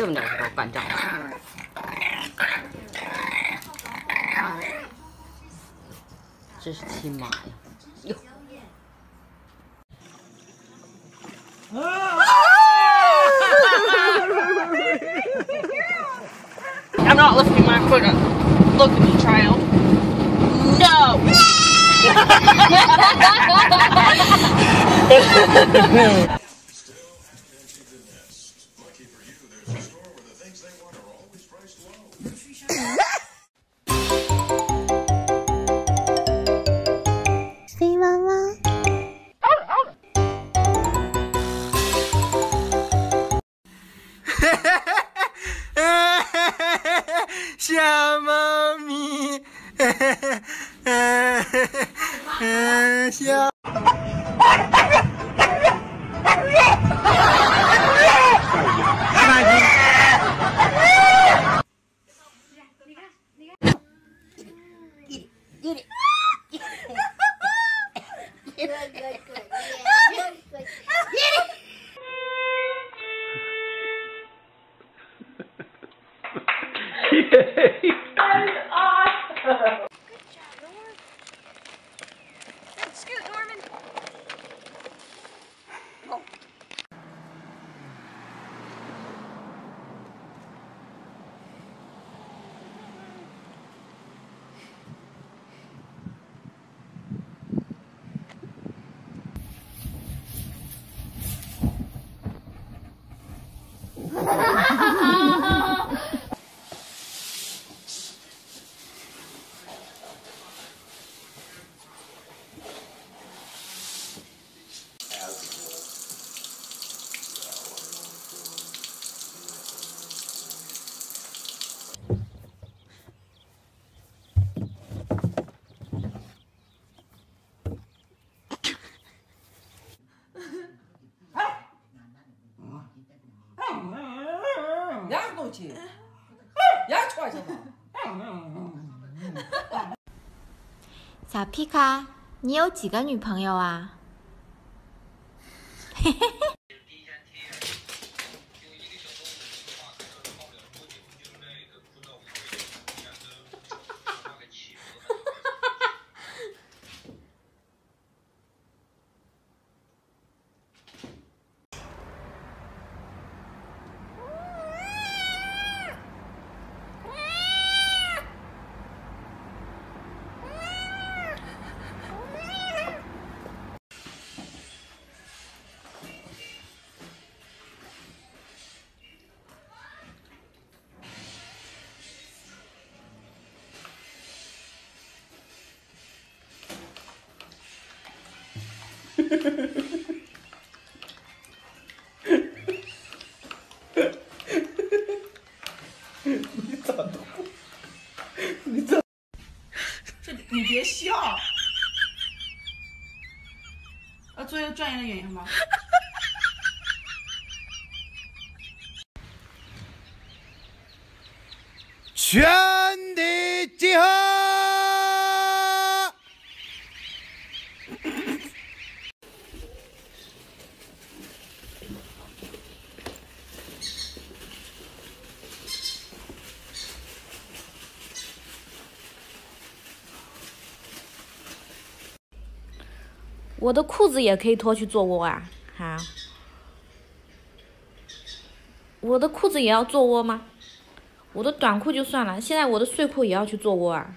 这么点就给我干仗了。这是亲妈呀！哟。I'm not lifting my foot up. Look at me, child. No! 小猫咪，小。Yay! That is awesome! 小皮卡你有几个女朋友啊?嘿嘿嘿你咋懂？你咋这你别笑。要做一个专业的演员吗？全我的裤子也可以脱去做窝啊？哈，我的裤子也要做窝吗？我的短裤就算了，现在我的睡裤也要去做窝啊？